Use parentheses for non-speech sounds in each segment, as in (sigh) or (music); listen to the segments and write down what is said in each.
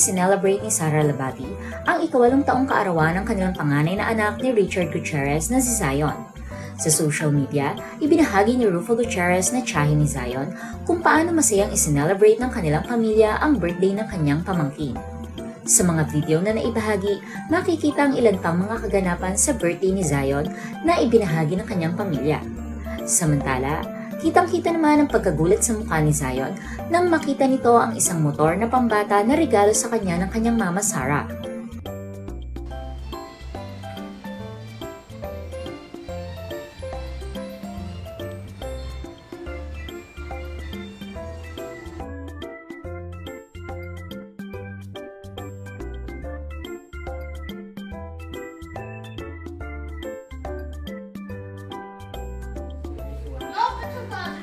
isinelebrate ni Sara Labati ang ikawalong taong kaarawan ng kanilang panganay na anak ni Richard Gutierrez na si Zion. Sa social media, ibinahagi ni Rufo Gutierrez na tsahin ni Zion kung paano masayang isinelebrate ng kanilang pamilya ang birthday ng kanyang pamangkin. Sa mga video na naibahagi, makikita ang ilan pang mga kaganapan sa birthday ni Zion na ibinahagi ng kanyang pamilya. Samantala, kitang-kita naman ang pagkagulat sa mukha ni Zion nang makita nito ang isang motor na pambata na regalo sa kanya ng kanyang mama Sarah.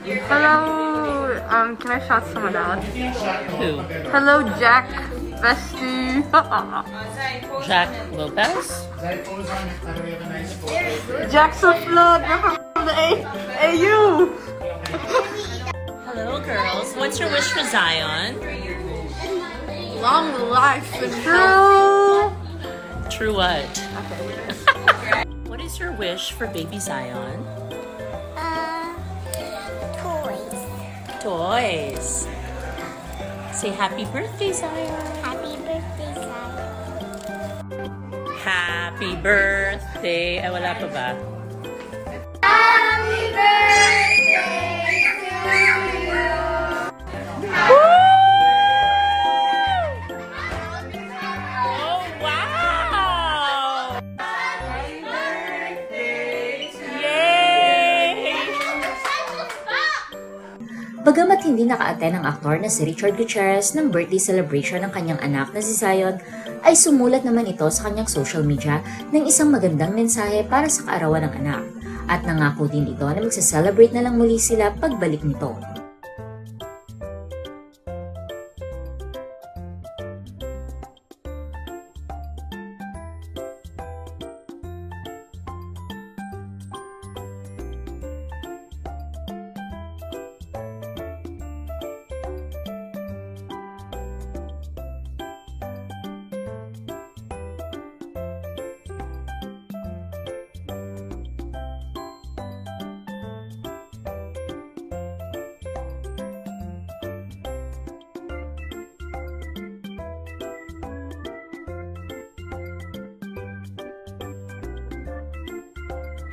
Hello, um, can I shout someone out? Who? Hello, Jack Bestie. (laughs) Jack Lopez? Jackson Flood, member from the A AU. Hello, girls. What's your wish for Zion? Long life and true. True what? (laughs) what is your wish for baby Zion? Toys. Say happy birthday, Zion. Happy birthday, Zion. Happy birthday. Ay, wala pa ba? Happy birthday Bagamat hindi naka-attend ang aktor na si Richard Gutierrez ng birthday celebration ng kanyang anak na si Zion, ay sumulat naman ito sa kanyang social media ng isang magandang mensahe para sa kaarawan ng anak. At nangako din ito na magsa-celebrate na lang muli sila pagbalik nito.